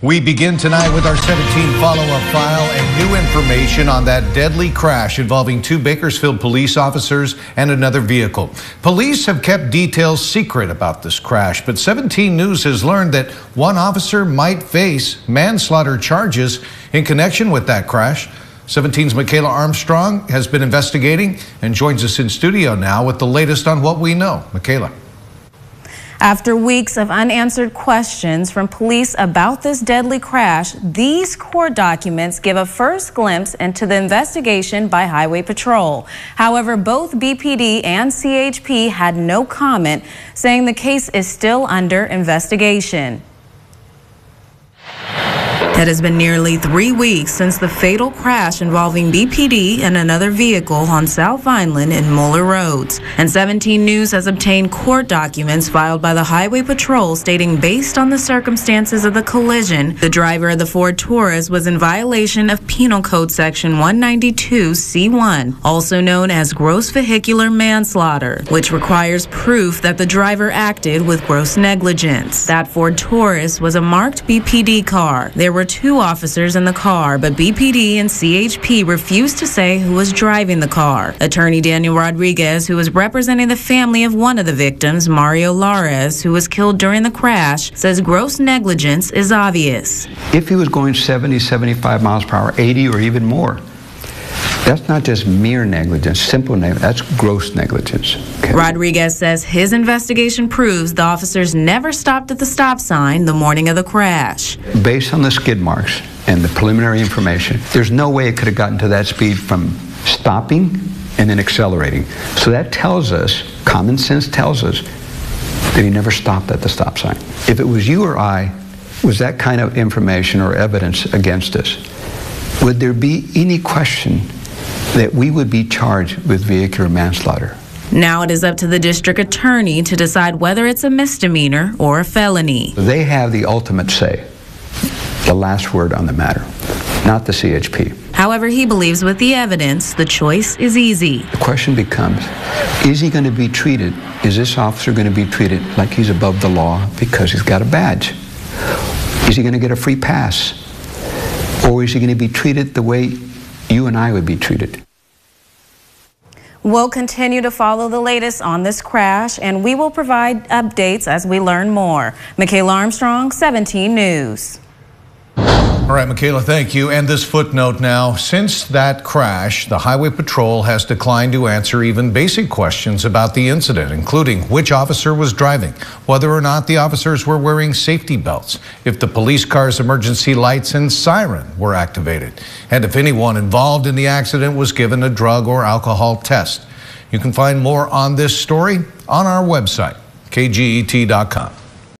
We begin tonight with our 17 follow-up file and new information on that deadly crash involving two Bakersfield police officers and another vehicle. Police have kept details secret about this crash, but 17 News has learned that one officer might face manslaughter charges in connection with that crash. 17's Michaela Armstrong has been investigating and joins us in studio now with the latest on what we know. Michaela. After weeks of unanswered questions from police about this deadly crash, these court documents give a first glimpse into the investigation by Highway Patrol. However, both BPD and CHP had no comment, saying the case is still under investigation. It has been nearly three weeks since the fatal crash involving BPD and another vehicle on South Vineland in Muller Roads. And 17 News has obtained court documents filed by the Highway Patrol stating based on the circumstances of the collision, the driver of the Ford Taurus was in violation of Penal Code Section 192C1, also known as gross vehicular manslaughter, which requires proof that the driver acted with gross negligence. That Ford Taurus was a marked BPD car. There were two officers in the car, but BPD and CHP refused to say who was driving the car. Attorney Daniel Rodriguez, who was representing the family of one of the victims, Mario Lares, who was killed during the crash, says gross negligence is obvious. If he was going 70, 75 miles per hour, 80 or even more, that's not just mere negligence, simple negligence, that's gross negligence. Okay. Rodriguez says his investigation proves the officers never stopped at the stop sign the morning of the crash. Based on the skid marks and the preliminary information, there's no way it could have gotten to that speed from stopping and then accelerating. So that tells us, common sense tells us, that he never stopped at the stop sign. If it was you or I, was that kind of information or evidence against us, would there be any question that we would be charged with vehicular manslaughter. Now it is up to the district attorney to decide whether it's a misdemeanor or a felony. They have the ultimate say, the last word on the matter, not the CHP. However, he believes with the evidence, the choice is easy. The question becomes is he going to be treated, is this officer going to be treated like he's above the law because he's got a badge? Is he going to get a free pass? Or is he going to be treated the way you and I would be treated. We'll continue to follow the latest on this crash, and we will provide updates as we learn more. Michaela Armstrong, 17 News. All right, Michaela, thank you. And this footnote now since that crash, the Highway Patrol has declined to answer even basic questions about the incident, including which officer was driving, whether or not the officers were wearing safety belts, if the police car's emergency lights and siren were activated, and if anyone involved in the accident was given a drug or alcohol test. You can find more on this story on our website, kget.com.